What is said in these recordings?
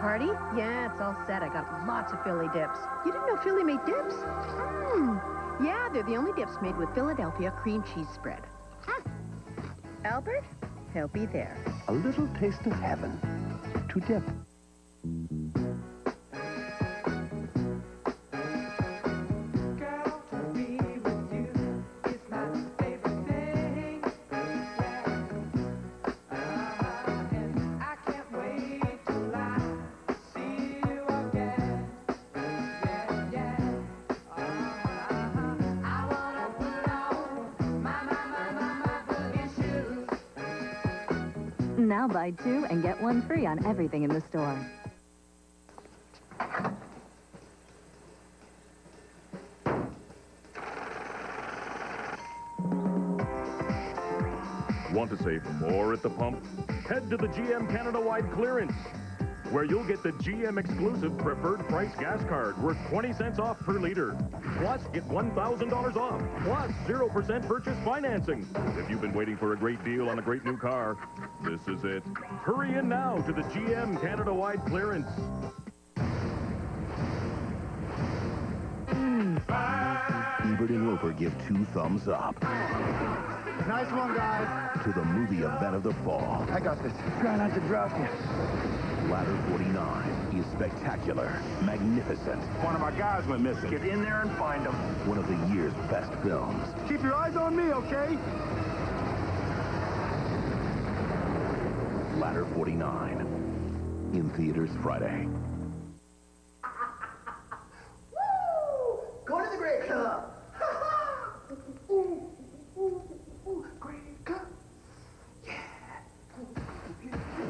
party? Yeah, it's all set. I got lots of Philly dips. You didn't know Philly made dips? Mmm. Yeah, they're the only dips made with Philadelphia cream cheese spread. Huh. Albert, he'll be there. A little taste of heaven to dip. Now buy two and get one free on everything in the store. Want to save more at the pump? Head to the GM Canada-wide clearance, where you'll get the GM exclusive preferred price gas card worth 20 cents off per liter. Plus, get $1,000 off, plus 0% purchase financing. If you've been waiting for a great deal on a great new car, this is it. Hurry in now to the GM Canada-wide clearance. Ebert and Roeper give two thumbs up Nice one, guys. to the movie event of the fall. I got this. Try not to drop you. Ladder 49 is spectacular, magnificent, One of our guys went missing. Get in there and find him. one of the year's best films. Keep your eyes on me, okay? Ladder 49. In theaters Friday. Go to the Great Club. ooh, ooh, ooh, Great Cup.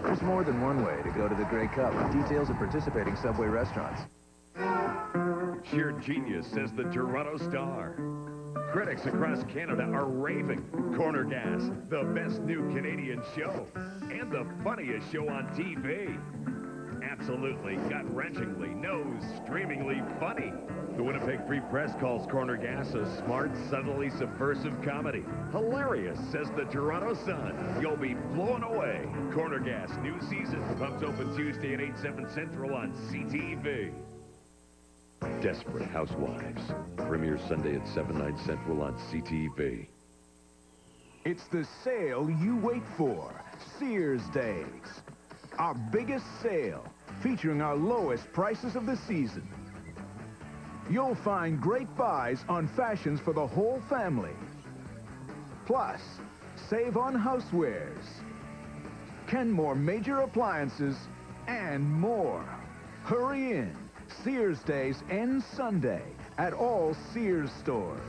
There's more than one way to go to the Grey Cup. With details at participating Subway restaurants. Sheer genius, says the Toronto Star. Critics across Canada are raving. Corner Gas, the best new Canadian show, and the funniest show on TV. Absolutely, gut-wrenchingly, nose-streamingly funny. The Winnipeg Free Press calls Corner Gas a smart, subtly subversive comedy. Hilarious, says the Toronto Sun. You'll be blown away. Corner Gas, new season. Pumps open Tuesday at 8, 7 Central on CTV. Desperate Housewives. Premieres Sunday at 7, 9 Central on CTV. It's the sale you wait for, Sears Days. Our biggest sale, featuring our lowest prices of the season. You'll find great buys on fashions for the whole family. Plus, save on housewares. Kenmore major appliances, and more. Hurry in. Sears Days end Sunday at all Sears stores.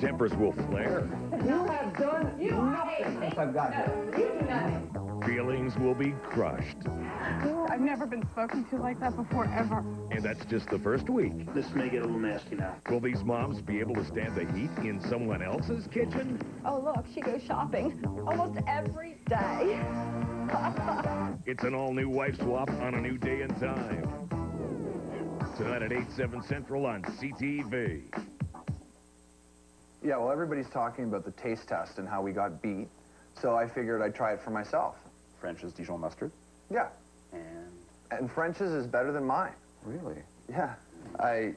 Tempers will flare. You have done nothing since I've got here. Feelings will be crushed. I've never been spoken to like that before, ever. And that's just the first week. This may get a little nasty now. Will these moms be able to stand the heat in someone else's kitchen? Oh, look, she goes shopping almost every day. It's an all-new wife swap on a new day and time. Tonight at 8, 7 Central on CTV. Yeah, well, everybody's talking about the taste test and how we got beat, so I figured I'd try it for myself. French's Dijon mustard. Yeah, And and French's is better than mine. really? Yeah, I,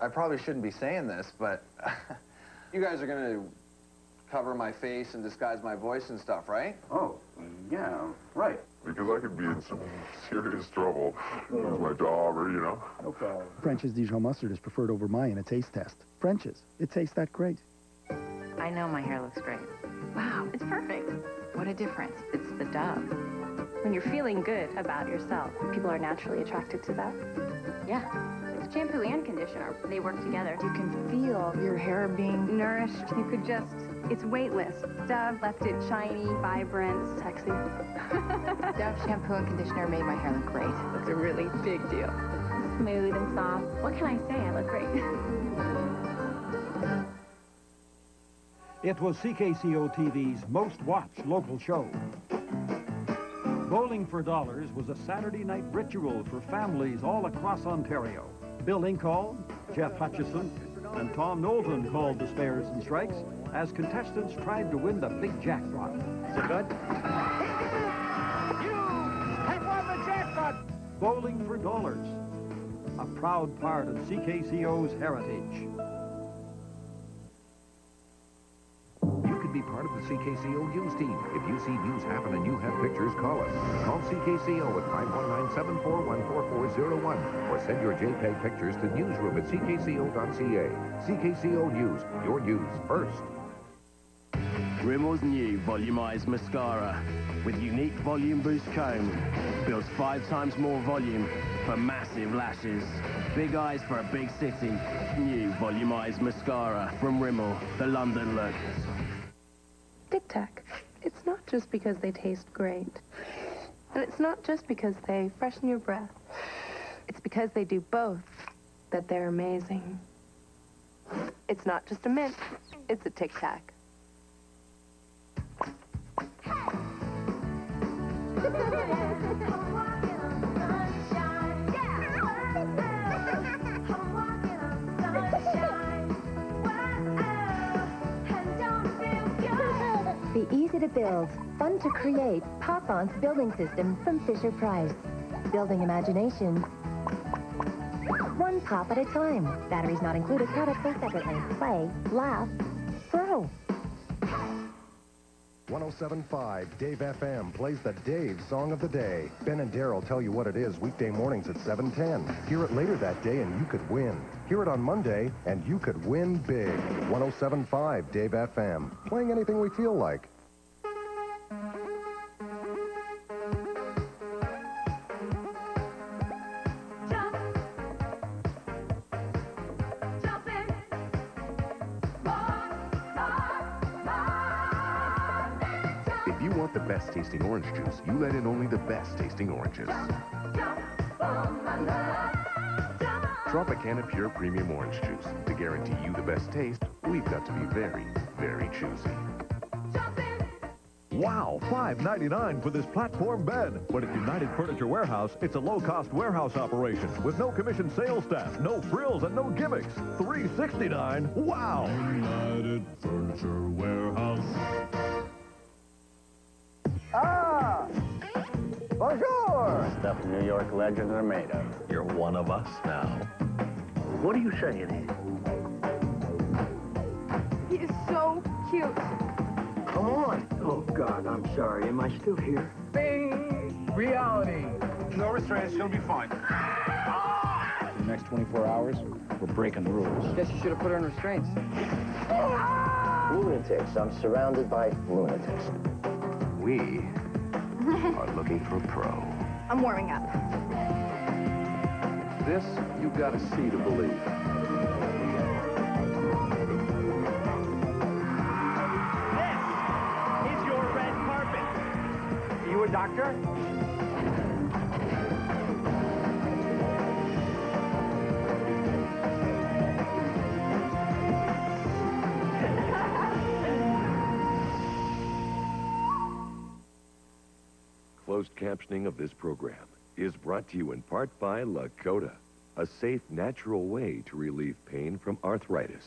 I probably shouldn't be saying this, but you guys are gonna cover my face and disguise my voice and stuff, right? Oh, yeah, right. Because I could be in some serious trouble. Lose my job or, you know. No problem. French's Dijon mustard is preferred over mine in a taste test. French's. It tastes that great. I know my hair looks great. Wow, it's perfect. What a difference. It's the Dove. When you're feeling good about yourself, people are naturally attracted to that. Yeah. It's shampoo and conditioner. They work together. You can feel your hair being nourished. You could just, it's weightless. Dove left it shiny, vibrant, sexy. Dove shampoo and conditioner made my hair look great. It's a really big deal. Smooth and soft. What can I say? I look great. It was CKCO TV's most watched local show. Bowling for Dollars was a Saturday night ritual for families all across Ontario. Bill Inkol, Jeff Hutchison, and Tom Knowlton called the spares and strikes as contestants tried to win the big jackpot. Is it good? You have won the jackpot! Bowling for dollars. A proud part of CKCO's heritage. CKCO news team. If you see news happen and you have pictures, call us. Call CKCO at 519-741-4401 or send your JPEG pictures to newsroom at ckco.ca. CKCO News, your news first. Rimmel's new volumized mascara with unique volume boost comb builds five times more volume for massive lashes. Big eyes for a big city. New volumized mascara from Rimmel, the London look. Tic Tac. It's not just because they taste great. And it's not just because they freshen your breath. It's because they do both that they're amazing. It's not just a mint, it's a Tic Tac. Easy to build, fun to create Pop-On's building system from Fisher-Price. Building imagination. One pop at a time. Batteries not included, products sold separately. Play, laugh, grow. 1075 Dave FM plays the Dave song of the day. Ben and Daryl tell you what it is weekday mornings at 710. Hear it later that day and you could win. Hear it on Monday and you could win big. 1075 Dave FM. Playing anything we feel like. Want the best tasting orange juice, you let in only the best tasting oranges. Tropicana Pure Premium Orange Juice. To guarantee you the best taste, we've got to be very, very choosy. Wow, $5.99 for this platform bed. But at United Furniture Warehouse, it's a low-cost warehouse operation with no commission sales staff, no frills, and no gimmicks. $3.69. Wow! United Furniture Warehouse. Bonjour! Stuff New York legends are made of. You're one of us now. What are you saying He is so cute. Come on. Oh, God, I'm sorry. Am I still here? Bing! Reality. No restraints, you'll be fine. For the next 24 hours, we're breaking the rules. Guess you should have put her in restraints. Lunatics. I'm surrounded by lunatics. We are looking for a pro. I'm warming up. This you gotta see to believe. This is your red carpet. Are you a doctor? Closed captioning of this program is brought to you in part by Lakota, a safe, natural way to relieve pain from arthritis.